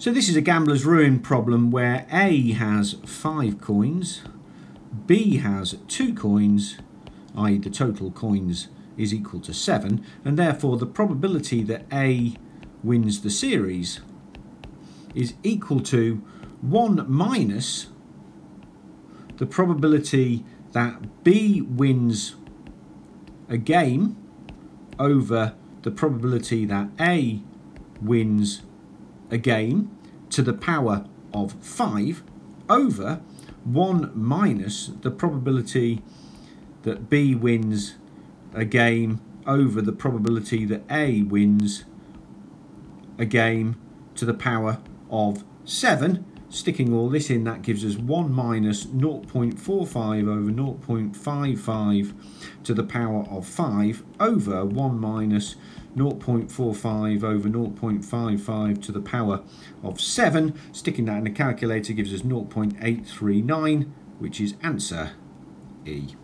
So this is a gambler's ruin problem where A has five coins, B has two coins, i.e. the total coins is equal to seven, and therefore the probability that A wins the series is equal to 1 minus the probability that B wins a game over the probability that A wins a game to the power of 5 over 1 minus the probability that B wins a game over the probability that A wins a game to the power of 7 sticking all this in that gives us 1 minus 0.45 over 0.55 to the power of 5 over 1 minus 0.45 over 0.55 to the power of 7 sticking that in the calculator gives us 0.839 which is answer E